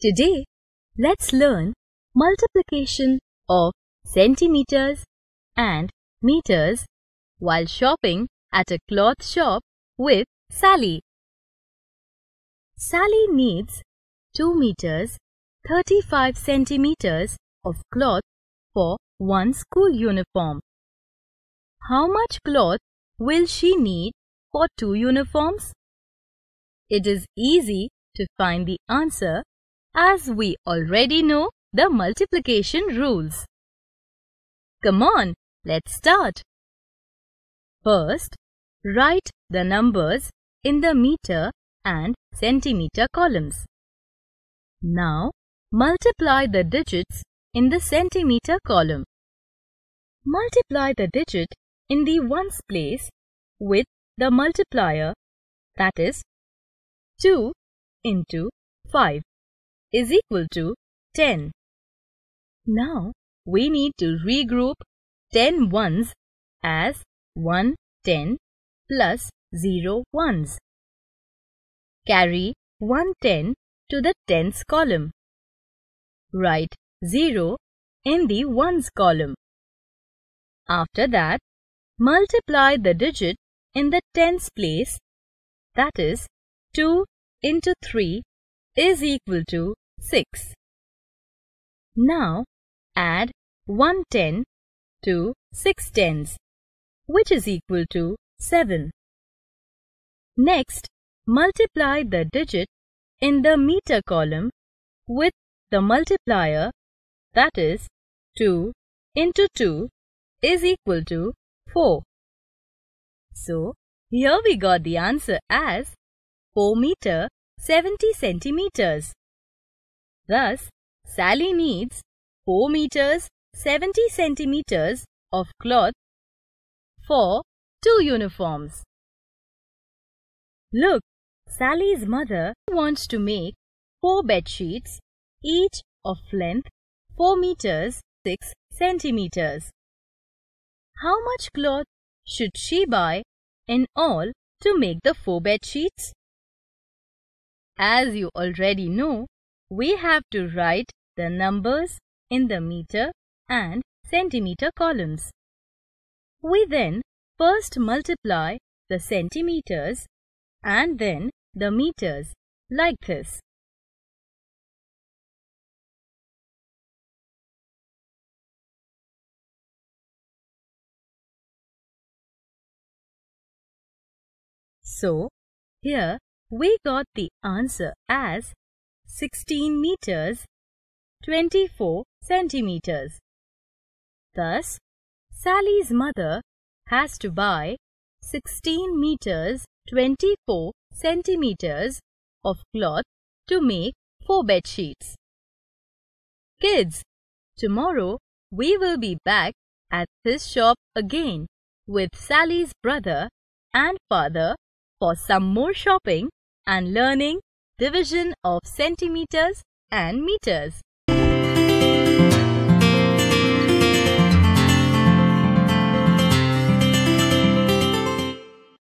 Today, let's learn multiplication of centimeters and meters while shopping at a cloth shop with Sally. Sally needs 2 meters 35 centimeters of cloth for one school uniform. How much cloth will she need for two uniforms? It is easy to find the answer as we already know the multiplication rules. Come on, let's start. First, write the numbers in the meter and centimeter columns. Now, multiply the digits in the centimeter column. Multiply the digit in the ones place with the multiplier that is 2 into 5 is equal to 10. Now we need to regroup 10 ones as 1 10 plus 0 ones. Carry 1 10 to the tens column. Write 0 in the ones column. After that, multiply the digit in the tens place that is 2 into 3 is equal to 6. Now add 1 10 to 6 tens which is equal to 7. Next, multiply the digit in the meter column with the multiplier that is 2 into 2 is equal to 4. So, here we got the answer as 4 meter 70 centimeters. Thus, Sally needs 4 meters 70 centimeters of cloth for two uniforms. Look, Sally's mother wants to make four bed sheets, each of length 4 meters 6 centimeters. How much cloth should she buy in all to make the four bed sheets? As you already know, we have to write the numbers in the meter and centimeter columns. We then first multiply the centimeters and then the meters like this. So, here we got the answer as 16 meters 24 centimeters. Thus, Sally's mother has to buy 16 meters 24 centimeters of cloth to make 4 bed sheets. Kids, tomorrow we will be back at this shop again with Sally's brother and father for some more shopping and learning division of centimeters and meters.